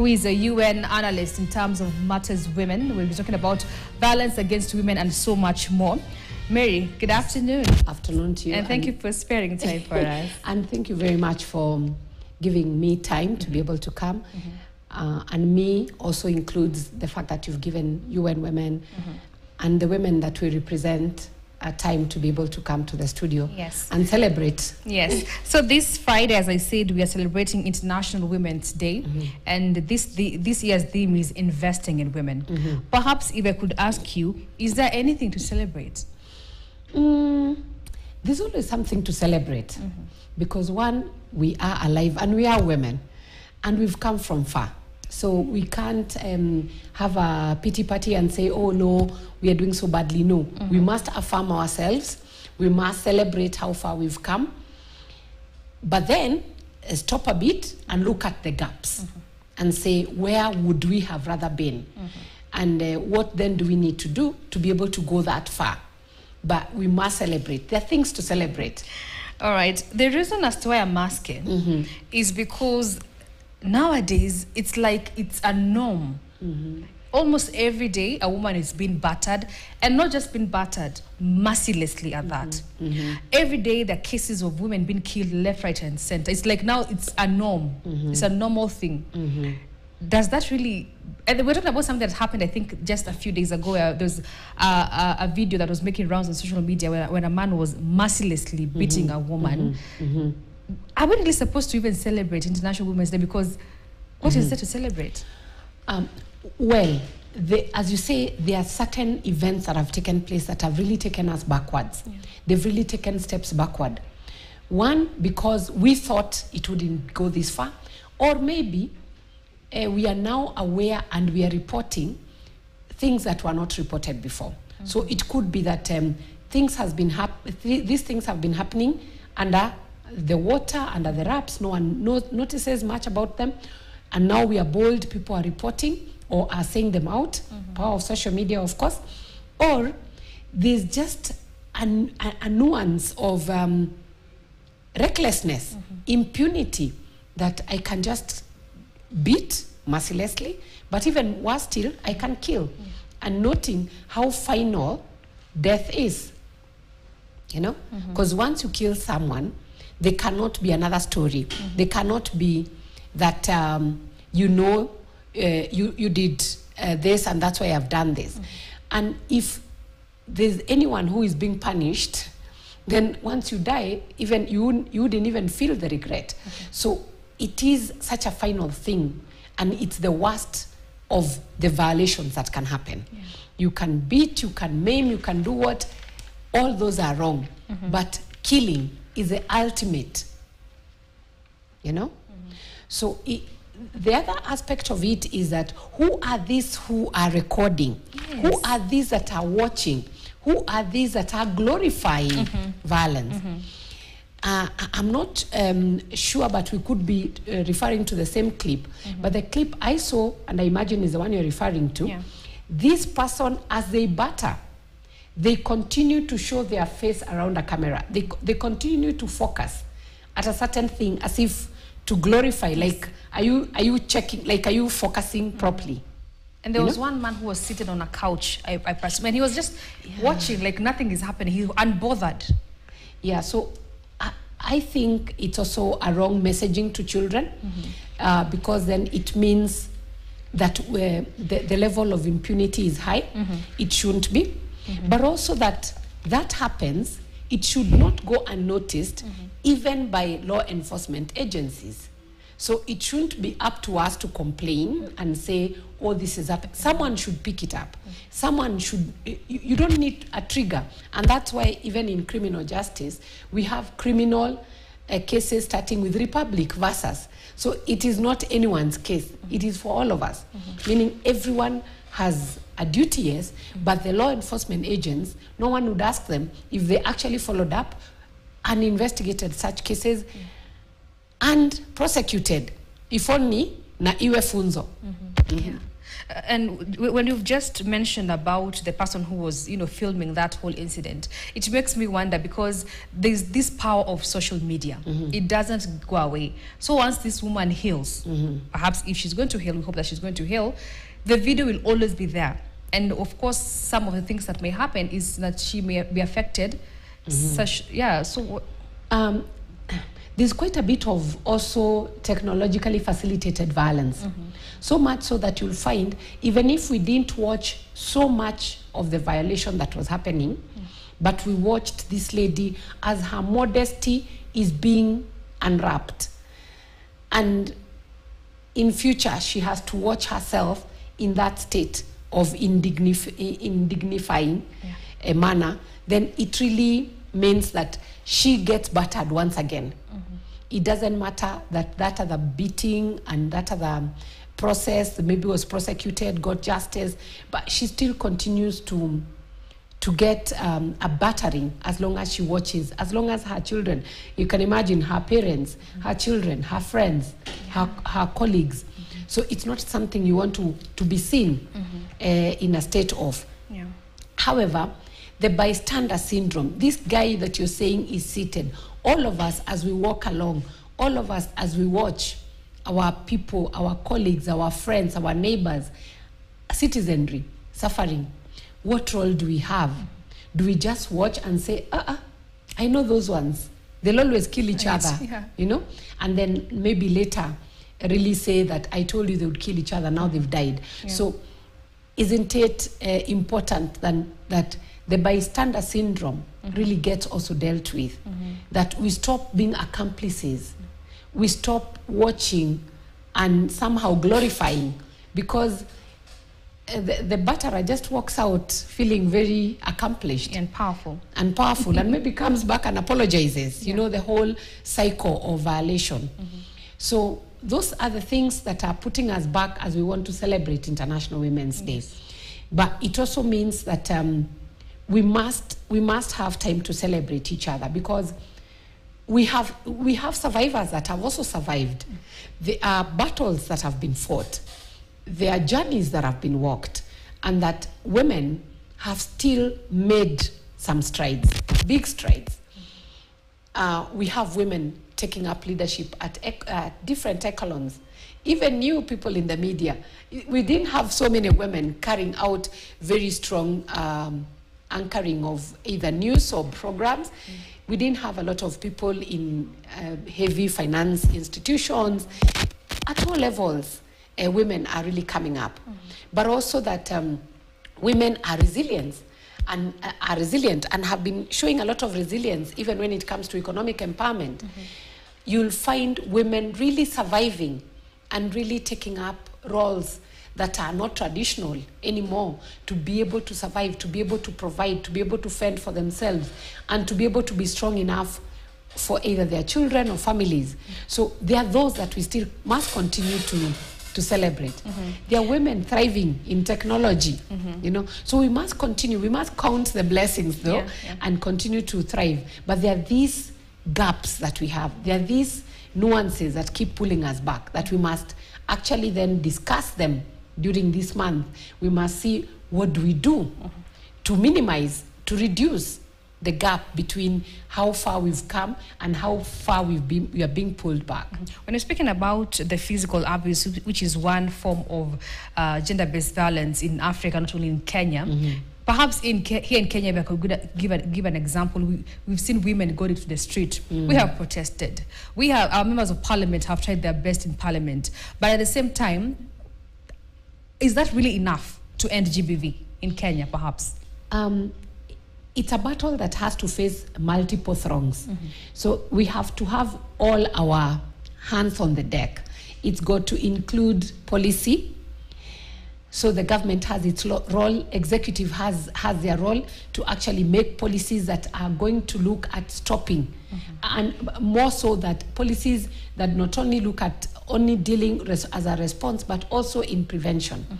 who is a UN analyst in terms of matters women. We'll be talking about violence against women and so much more. Mary, good afternoon. Afternoon to you. And thank you for sparing time for us. and thank you very much for giving me time to be able to come. Uh, and me also includes the fact that you've given UN women and the women that we represent a time to be able to come to the studio Yes. and celebrate. Yes. So this Friday, as I said, we are celebrating International Women's Day, mm-hmm. and this the, this year's theme is investing in women. Mm-hmm. Perhaps if I could ask you, is there anything to celebrate? Mm, there's always something to celebrate mm-hmm. because one, we are alive and we are women and we've come from far. So we can't um, have a pity party and say, oh no, we are doing so badly. No, we must affirm ourselves. We must celebrate how far we've come. But then uh, stop a bit and look at the gaps and say, where would we have rather been? And uh, what then do we need to do to be able to go that far? But we must celebrate. There are things to celebrate. All right. The reason as to why I'm asking is because nowadays it's like it's a norm. Mm-hmm. Almost every day, a woman is being battered, and not just being battered, mercilessly at mm-hmm. that. Mm-hmm. Every day, there are cases of women being killed left, right, and center. It's like now it's a norm. It's a normal thing. Does that really? And we're talking about something that happened, I think, just a few days ago. Uh, there was a, a, a video that was making rounds on social media where, when a man was mercilessly beating a woman. Are we really supposed to even celebrate International Women's Day? Because what is there to celebrate? Um, well, the, as you say, there are certain events that have taken place that have really taken us backwards. They've really taken steps backward. One, because we thought it wouldn't go this far, or maybe uh, we are now aware and we are reporting things that were not reported before. So it could be that um, things has been hap- th- these things have been happening under the water, under the wraps. No one no- notices much about them, and now we are bold. People are reporting or are saying them out. Mm-hmm. Power of social media, of course, or there's just an, a, a nuance of um, recklessness, mm-hmm. impunity that I can just beat mercilessly, but even worse still, I can kill. Mm. And noting how final death is, you know, mm-hmm. because once you kill someone, there cannot be another story. There cannot be that um, you know uh, you you did uh, this and that's why I've done this. And if there's anyone who is being punished, then once you die, even you you wouldn't even feel the regret. So it is such a final thing, and it's the worst of the violations that can happen. You can beat, you can maim, you can do what, all those are wrong. But killing is the ultimate, you know? So i the other aspect of it is that who are these who are recording? Who are these that are watching? Who are these that are glorifying violence? Uh, I- I'm not um, sure, but we could be uh, referring to the same clip. But the clip I saw, and I imagine is the one you're referring to, Yeah. this person, as they batter, they continue to show their face around a camera. They, they continue to focus at a certain thing as if to glorify. Like, are you, are you checking, like, are you focusing properly? And there You was know? one man who was seated on a couch, I, I presume, and he was just watching like nothing is happening. He unbothered. Yeah, so I, I think it's also a wrong messaging to children uh, because then it means that uh, the, the level of impunity is high. It shouldn't be. Mm-hmm. But also that that happens, it should not go unnoticed mm-hmm. even by law enforcement agencies. So it shouldn't be up to us to complain and say, oh, this is up. Someone should pick it up. Mm-hmm. Someone should, you, you don't need a trigger. And that's why, even in criminal justice, we have criminal uh, cases starting with Republic versus. So it is not anyone's case, it is for all of us. Meaning everyone has a duty, yes, but the law enforcement agents, no one would ask them if they actually followed up and investigated such cases and prosecuted if only na iwe funzo mm-hmm. Yeah. Uh, and when you've just mentioned about the person who was, you know, filming that whole incident, it makes me wonder because there's this power of social media. Mm-hmm. It doesn't go away. So once this woman heals, mm-hmm. perhaps if she's going to heal, we hope that she's going to heal, the video will always be there. And of course, some of the things that may happen is that she may be affected. Mm-hmm. Such, yeah. So um, there's quite a bit of also technologically facilitated violence. Mm-hmm. So much so that you'll find, even if we didn't watch so much of the violation that was happening, mm. but we watched this lady as her modesty is being unwrapped. And in future, she has to watch herself in that state of indignif- indignifying a manner, then it really means that she gets battered once again. It doesn't matter that that other beating and that other process maybe was prosecuted, got justice, but she still continues to to get um, a battering as long as she watches, as long as her children, you can imagine her parents, her children, her friends, her, her colleagues. So it's not something you want to, to be seen uh, in a state of. yeah. However, the bystander syndrome, this guy that you're saying is seated, all of us as we walk along, all of us as we watch our people, our colleagues, our friends, our neighbors, citizenry suffering, what role do we have? Do we just watch and say, uh uh, I know those ones. They'll always kill each Yes, other, yeah. you know? And then maybe later really say that I told you they would kill each other, now they've died. So isn't it uh, important than, that the bystander syndrome really gets also dealt with? That we stop being accomplices, we stop watching and somehow glorifying because uh, the, the batterer just walks out feeling very accomplished And powerful. and powerful and maybe comes back and apologizes you know the whole cycle of violation. So those are the things that are putting us back as we want to celebrate international women's day. But it also means that um, we must we must have time to celebrate each other because we have we have survivors that have also survived. There are battles that have been fought. There are journeys that have been walked and that women have still made some strides big strides. Uh, we have women taking up leadership at uh, different echelons. Even new people in the media. We didn't have so many women carrying out very strong um, anchoring of either news or programs. We didn't have a lot of people in uh, heavy finance institutions. At all levels, uh, women are really coming up. But also that um, women are resilient and uh, are resilient and have been showing a lot of resilience even when it comes to economic empowerment you'll find women really surviving and really taking up roles that are not traditional anymore to be able to survive to be able to provide to be able to fend for themselves and to be able to be strong enough for either their children or families so there are those that we still must continue to to celebrate. Mm-hmm. There are women thriving in technology, mm-hmm. you know. So we must continue. We must count the blessings though Yeah, yeah. and continue to thrive. But there are these gaps that we have. There are these nuances that keep pulling us back that we must actually then discuss them during this month. We must see what do we do to minimize, to reduce the gap between how far we've come and how far we've been, we are being pulled back. When you're speaking about the physical abuse, which is one form of uh, gender-based violence in Africa, not only in Kenya, perhaps in here in Kenya, if I could give, a, give an example, we, we've seen women go into the street. We have protested. We have our members of parliament have tried their best in parliament, but at the same time, is that really enough to end GBV in Kenya? Perhaps. um, it's a battle that has to face multiple throngs. So we have to have all our hands on the deck. It's got to include policy. So the government has its role, executive has, has their role to actually make policies that are going to look at stopping. Mm-hmm. And more so that policies that not only look at only dealing res- as a response, but also in prevention. Mm-hmm.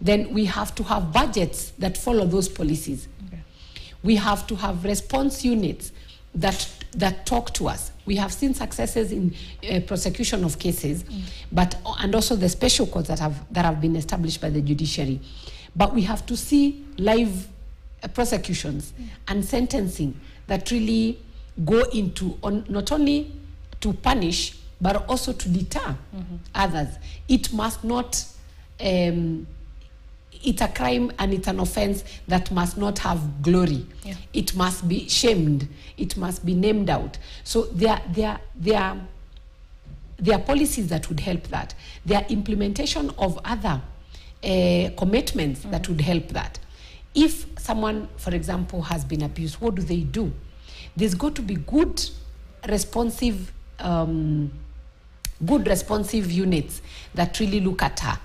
Then we have to have budgets that follow those policies we have to have response units that that talk to us. We have seen successes in uh, prosecution of cases, but and also the special courts that have that have been established by the judiciary. But we have to see live uh, prosecutions and sentencing that really go into on, not only to punish but also to deter others. It must not. Um, it's a crime and it's an offense that must not have glory. Yeah. It must be shamed. It must be named out. So there, there, there, there are policies that would help that. There are implementation of other uh, commitments that would help that. If someone, for example, has been abused, what do they do? There's got to be good, responsive, um, good responsive units that really look at her.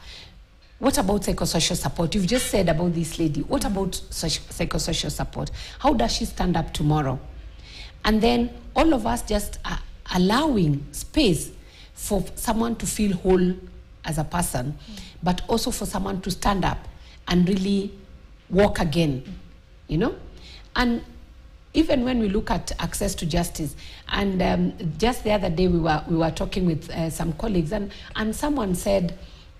What about psychosocial support? You've just said about this lady. What about psychosocial support? How does she stand up tomorrow? And then all of us just allowing space for someone to feel whole as a person, but also for someone to stand up and really walk again, you know? And even when we look at access to justice, and um, just the other day we were, we were talking with uh, some colleagues, and, and someone said,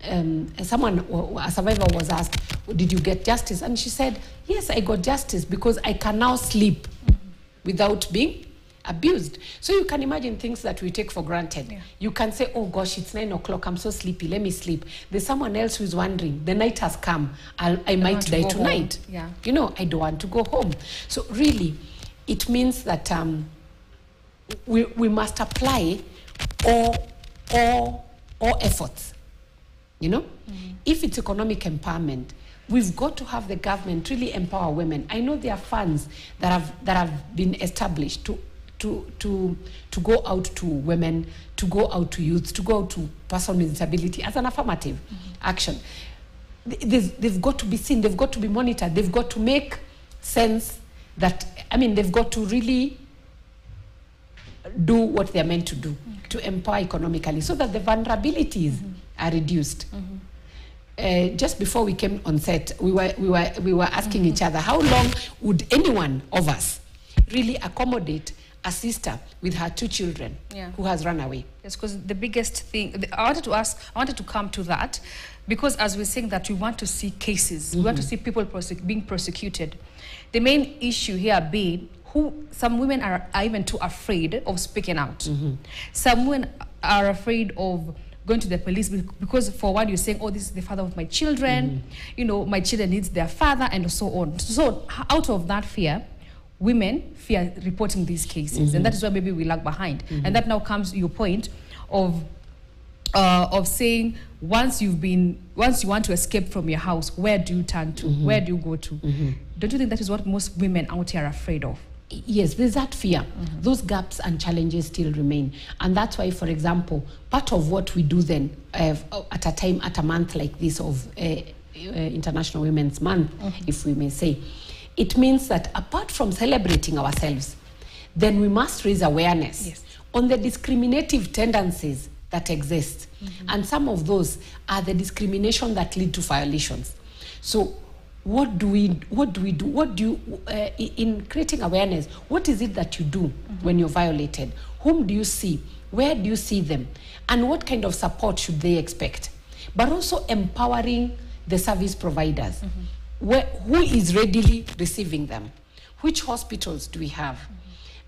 um, someone, a survivor was asked, Did you get justice? And she said, Yes, I got justice because I can now sleep without being abused. So you can imagine things that we take for granted. Yeah. You can say, Oh gosh, it's nine o'clock, I'm so sleepy, let me sleep. There's someone else who's wondering, The night has come, I'll, I might want to die go home. tonight. Yeah. You know, I don't want to go home. So really, it means that um, we, we must apply all, all, all efforts you know? Mm-hmm. If it's economic empowerment we've got to have the government really empower women. I know there are funds that have that have been established to to to to go out to women to go out to youth to go out to person with disability as an affirmative mm-hmm. action. Th- there's- they've got to be seen they've got to be monitored they've got to make sense that i mean they've got to really do what they're meant to do mm-hmm. to empower economically so that the vulnerabilities are reduced. Mm-hmm. Uh, just before we came on set, we were, we were, we were asking each other how long would anyone of us really accommodate a sister with her two children Yeah. who has run away? Yes, because the biggest thing the, I wanted to ask, I wanted to come to that, because as we're saying that we want to see cases, we want to mm-hmm. see people prosec- being prosecuted. The main issue here being who some women are, are even too afraid of speaking out. Mm-hmm. Some women are afraid of going to the police because for one you're saying, oh, this is the father of my children, mm-hmm. you know, my children needs their father, and so on. So out of that fear, women fear reporting these cases, and mm-hmm. that is why maybe we lag behind. And mm-hmm. that now comes your point of uh, of saying once you've been once you want to escape from your house, where do you turn to? Where do you go to? Don't you think that is what most women out here are afraid of? Yes, there's that fear. Those gaps and challenges still remain. And that's why, for example, part of what we do then uh, at a time, at a month like this of uh, uh, International Women's Month, if we may say, it means that apart from celebrating ourselves, then we must raise awareness Yes. on the discriminative tendencies that exist. And some of those are the discrimination that lead to violations. So what do we what do we do? What do you uh, in creating awareness what is it that you do mm-hmm. when you're violated? Whom do you see? Where do you see them? And what kind of support should they expect? But also empowering the service providers. Mm-hmm. Where, who is readily receiving them? Which hospitals do we have? Mm-hmm.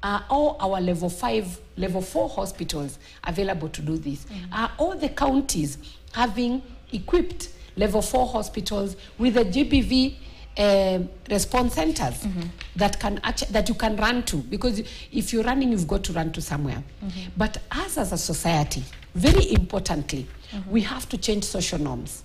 Are all our level five, level four hospitals available to do this? Are all the counties having equipped level four hospitals with the GBV um response centers mm-hmm. that can actu- that you can run to? Because if you're running, you've got to run to somewhere. Mm-hmm. But us as a society, very importantly, mm-hmm. we have to change social norms.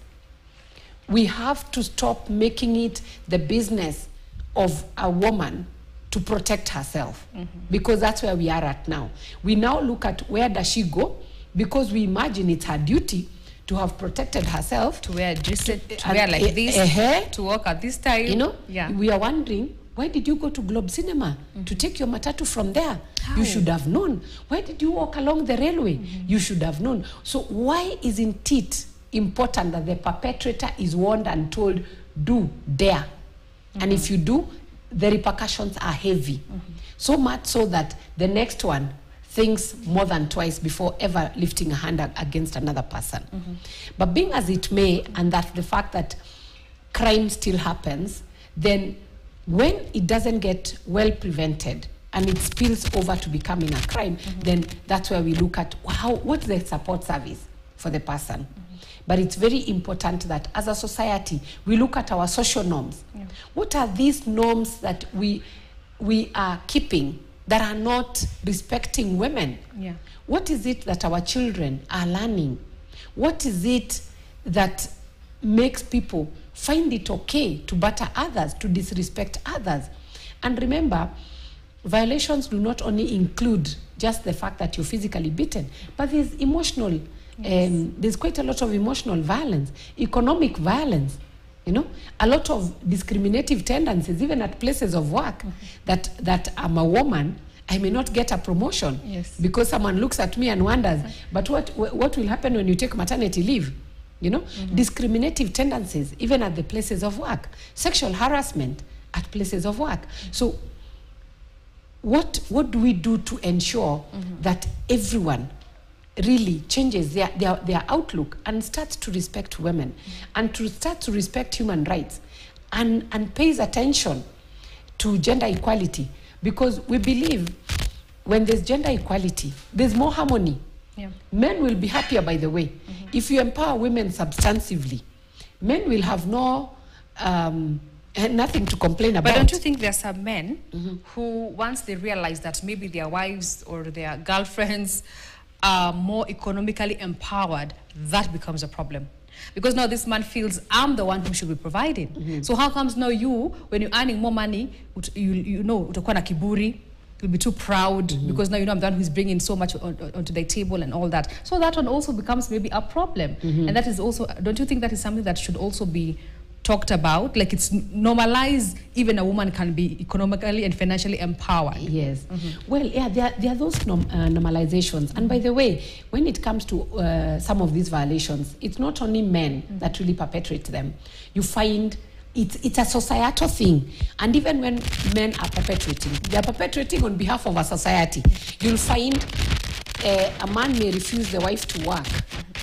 We have to stop making it the business of a woman to protect herself. Because that's where we are at now. We now look at where does she go? Because we imagine it's her duty to have protected herself. To wear dress, to and- wear like this, to walk at this time. you know yeah. we are wondering why did you go to globe cinema mm-hmm. to take your matatu from there? How? you should have known. Why did you walk along the railway? Mm-hmm. You should have known. So why isn't it important that the perpetrator is warned and told do dare. And mm-hmm. if you do the repercussions are heavy. So much so that the next one thinks more than twice before ever lifting a hand against another person. Mm-hmm. But being as it may, and that the fact that crime still happens, then when it doesn't get well prevented and it spills over to becoming a crime, mm-hmm. then that's where we look at how what's the support service for the person. Mm-hmm. But it's very important that as a society we look at our social norms. What are these norms that we we are keeping that are not respecting women? Yeah. What is it that our children are learning? What is it that makes people find it okay to batter others, to disrespect others? And remember, violations do not only include just the fact that you're physically beaten, but there's emotional, um, there's quite a lot of emotional violence, economic violence. You know, a lot of discriminative tendencies, even at places of work, that that I'm a woman, I may not get a promotion Yes. because someone looks at me and wonders, but what what will happen when you take maternity leave? You know, mm-hmm. discriminative tendencies, even at the places of work, sexual harassment at places of work. Mm-hmm. So, what what do we do to ensure mm-hmm. that everyone really changes their, their, their outlook and starts to respect women and to start to respect human rights and, and pays attention to gender equality. Because we believe when there's gender equality there's more harmony. Yeah. men will be happier by the way. If you empower women substantively men will have no um, eh, nothing to complain about But don't you think there are some men who, once they realize that maybe their wives or their girlfriends are more economically empowered, that becomes a problem? Because now this man feels I'm the one who should be providing. Mhm. So how comes now you, when you're earning more money, you, you know, utakuwa na kiburi, you'll be too proud mhm. because now you know I'm the one who's bringing so much on, on- onto the table and all that. So that one also becomes maybe a problem. Mhm. And that is also, don't you think that is something that should also be talked about like it's normalized even a woman can be economically and financially empowered Yes. Well, yeah, there, are- there are those norm, uh, normalizations. And by the way, when it comes to uh, some of these violations, it's not only men that really perpetrate them. You find it's, it's a societal thing. And even when men are perpetrating, they are perpetrating on behalf of a society. You'll find uh, a man may refuse the wife to work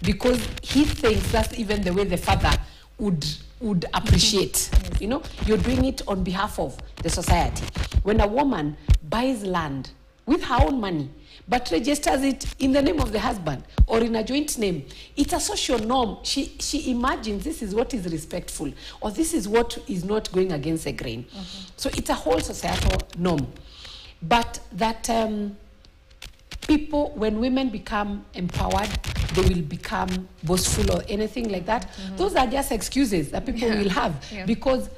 because he thinks that's even the way the father would would appreciate you know you're doing it on behalf of the society. When a woman buys land with her own money but registers it in the name of the husband or in a joint name it's a social norm. She she imagines this is what is respectful or this is what is not going against the grain. So it's a whole societal norm. But that um, people when women become empowered they will become boastful or anything like that. Those are just excuses that people Yeah. will have Yeah. because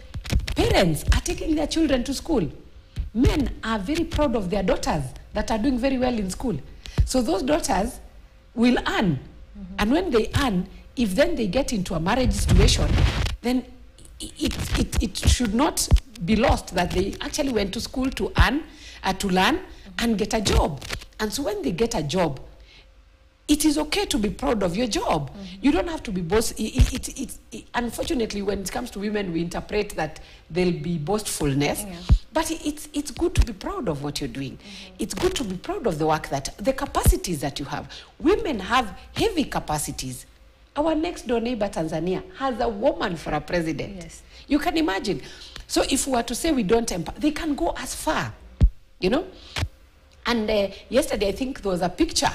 parents are taking their children to school. Men are very proud of their daughters that are doing very well in school. So those daughters will earn. And when they earn if then they get into a marriage situation then it, it, it should not be lost that they actually went to school to earn uh, to learn and get a job and so when they get a job it is okay to be proud of your job. Mm-hmm. You don't have to be boast. It, it, it, it, unfortunately, when it comes to women, we interpret that there'll be boastfulness. Yeah. But it- it's, it's good to be proud of what you're doing. Mm-hmm. It's good to be proud of the work that, the capacities that you have. Women have heavy capacities. Our next door neighbor, Tanzania, has a woman for a president. Yes. You can imagine. So if we were to say we don't empower, they can go as far, you know? And uh, yesterday, I think there was a picture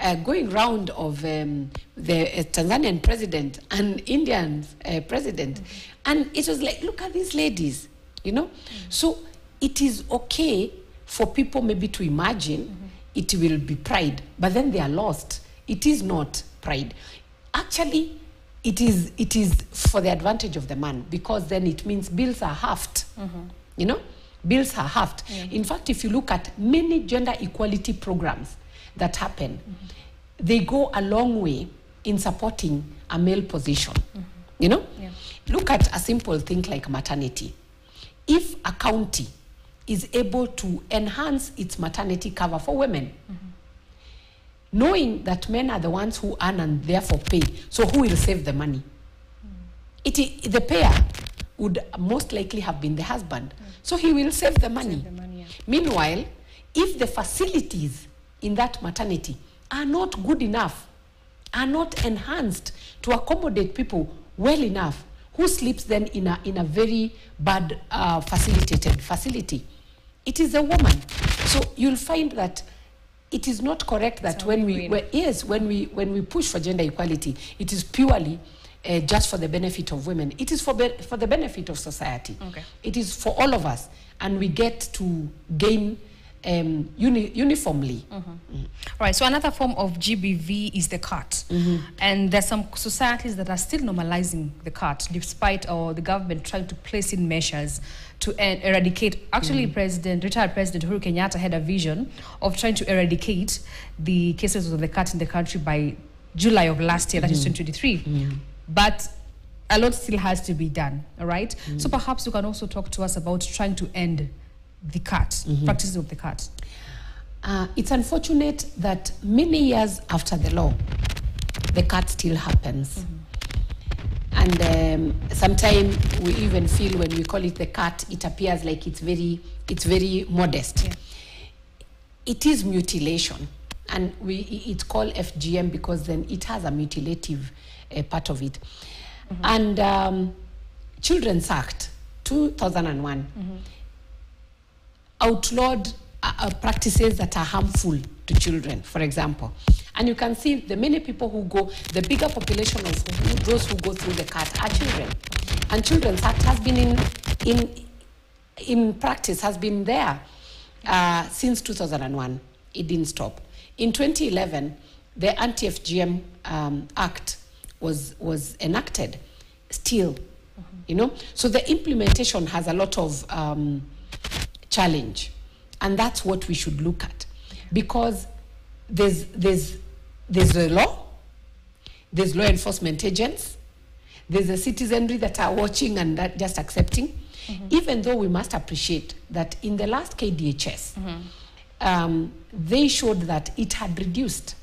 uh, going round of um, the uh, Tanzanian president and Indian uh, president. And it was like, look at these ladies, you know? So it is okay for people maybe to imagine it will be pride, but then they are lost. It is not pride. Actually, it is, it is for the advantage of the man because then it means bills are halved. You know, bills are halved. In fact, if you look at many gender equality programs that happen, mm-hmm. they go a long way in supporting a male position. Mm-hmm. You know, Yeah. look at a simple thing like maternity. If a county is able to enhance its maternity cover for women, mm-hmm. knowing that men are the ones who earn and therefore pay, so who will save the money? It, the payer would most likely have been the husband. So he will save the money. the money, yeah. Meanwhile, if the facilities in that maternity are not good enough, are not enhanced to accommodate people well enough, who sleeps then in a, in a very bad uh, facilitated facility? It is a woman. So you'll find that it is not correct that when we, when, yes, when we, when we push for gender equality, it is purely uh, just for the benefit of women. It is for, be- for the benefit of society. Okay. It is for all of us, and we get to gain um, uni- uniformly. Mm-hmm. Mm-hmm. Right. So another form of GBV is the cut, mm-hmm. and there's some societies that are still normalizing the cut, despite or the government trying to place in measures to eradicate. Actually, mm. President retired President Uhuru Kenyatta had a vision of trying to eradicate the cases of the cut in the country by July of last year, that is 2023. But a lot still has to be done. All right. So perhaps you can also talk to us about trying to end the cut, practices of the cut. Uh, it's unfortunate that many years after the law, the cut still happens. And um, sometimes we even feel when we call it the cut, it appears like it's very, it's very modest. Yeah. It is mutilation, and we it's called FGM because then it has a mutilative uh, part of it. And um, Children's Act 2001 outlawed uh, uh, practices that are harmful to children, for example. And you can see the many people who go, the bigger population of who, those who go through the cut are children. And Children's Act has been in, in, in practice, has been there uh, since 2001. It didn't stop. In 2011, the Anti-FGM um, Act was, was enacted still, you know? So the implementation has a lot of um, challenge. And that's what we should look at. Because there's, there's, there's a law, there's law enforcement agents, there's a citizenry that are watching and that just accepting. Even though we must appreciate that in the last KDHS, um, they showed that it had reduced